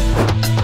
you